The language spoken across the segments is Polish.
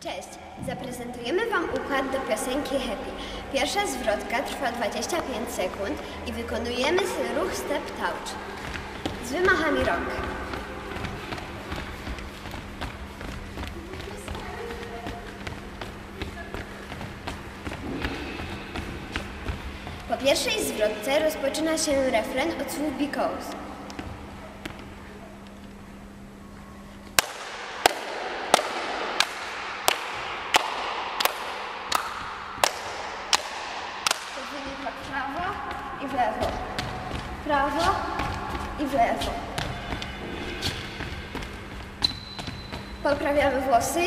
Cześć, zaprezentujemy Wam układ do piosenki Happy. Pierwsza zwrotka trwa 25 sekund i wykonujemy ruch step touch z wymachami rąk. Po pierwszej zwrotce rozpoczyna się refren od słów because. To wynika w prawo i w lewo. Prawo i w lewo. Poprawiamy włosy.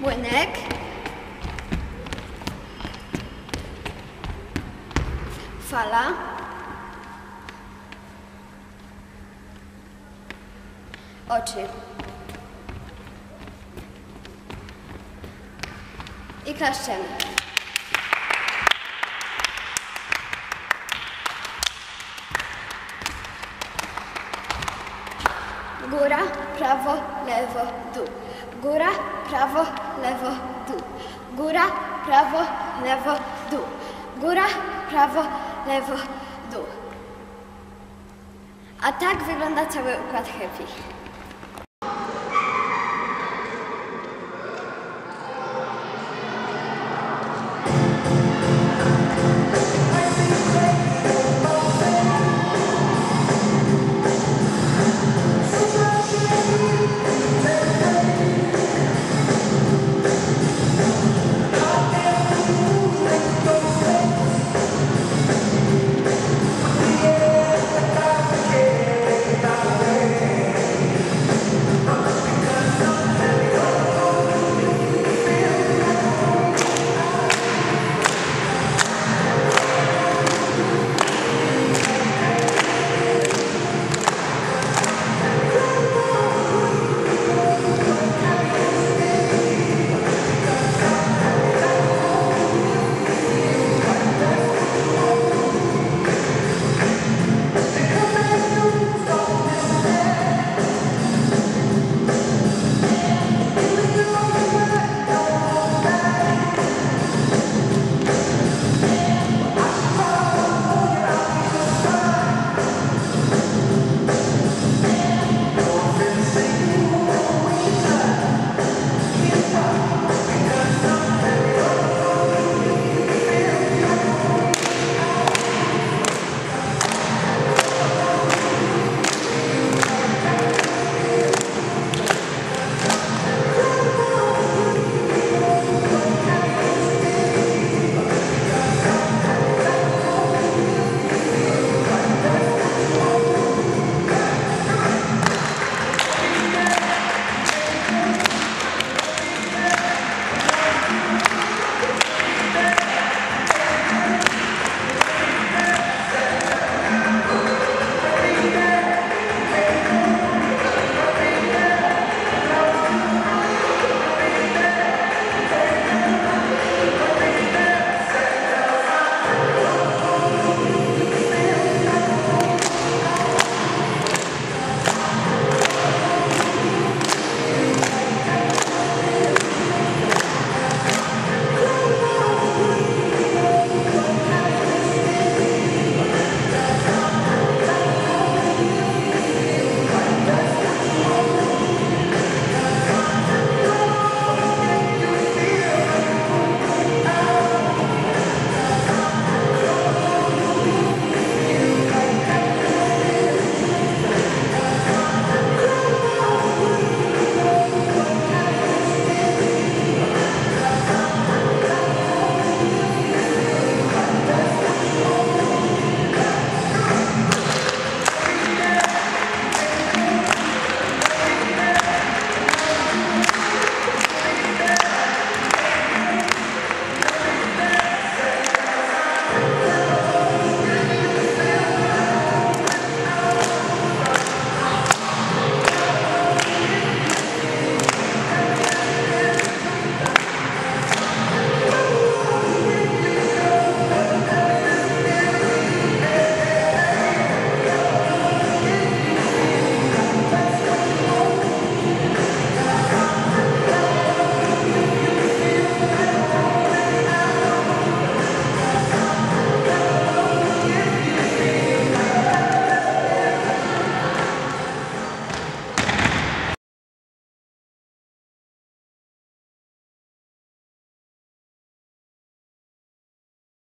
Młynek. Fala. Oczy. I klaszczemy. Góra, prawo, lewo, dół. Góra, prawo, lewo, dół. Góra, prawo, lewo, dół. Góra, prawo, lewo, dół. A tak wygląda cały układ happy.